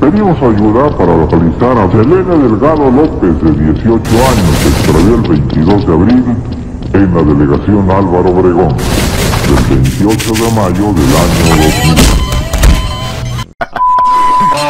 Pedimos ayuda para localizar a Selena Delgado López, de 18 años, que extravió el 22 de abril en la delegación Álvaro Obregón, del 28 de mayo del año 2000.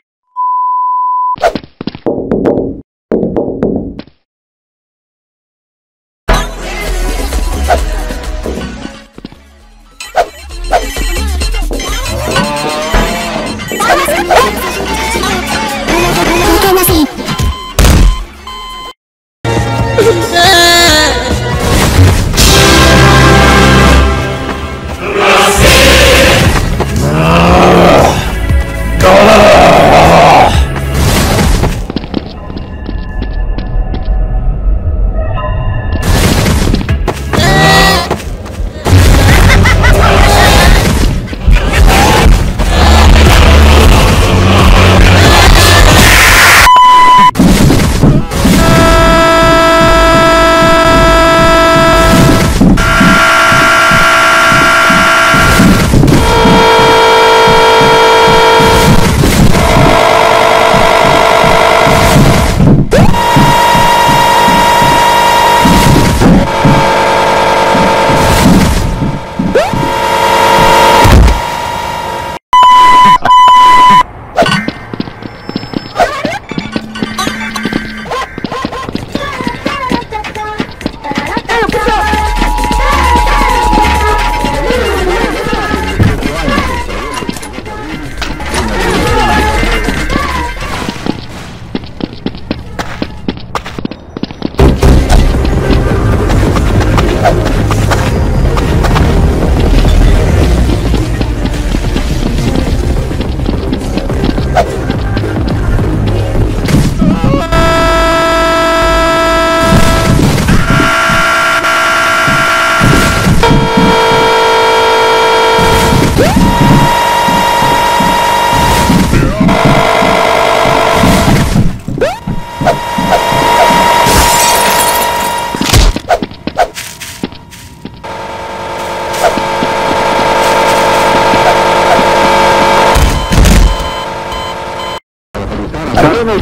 López,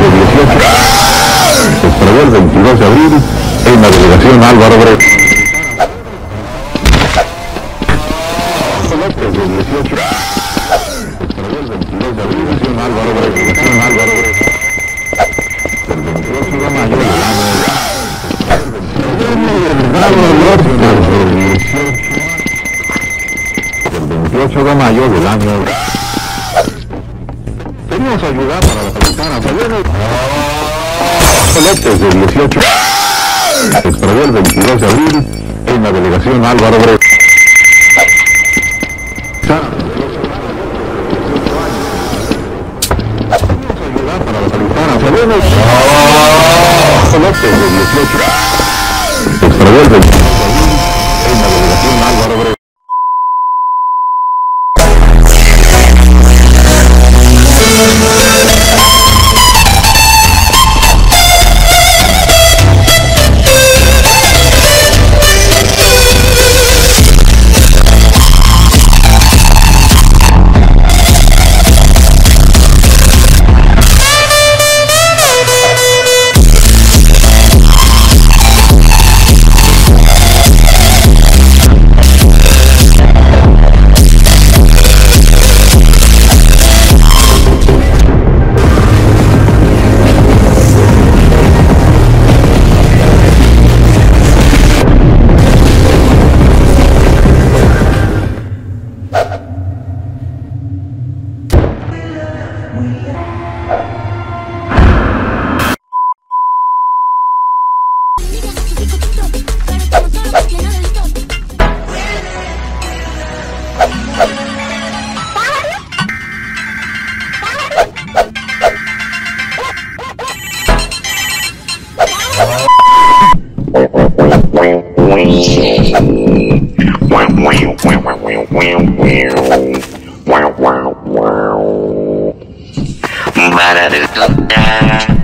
de 18 se extravió el 22 de abril en la delegación Álvaro Obregón. López, de 18 se extravió el 22 de abril en la delegación Álvaro Obregón. Delegación Álvaro Obregón. Del 28 de mayo del año del 28 de mayo del año Pedimos ayuda para localizar a Selena López, de 18 se extravió el 22 de abril en la delegación Álvaro Obregón. Pedimos ayuda para localizar a Selena López, de 18 se extravió el 22 man at his